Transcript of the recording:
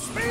Speed!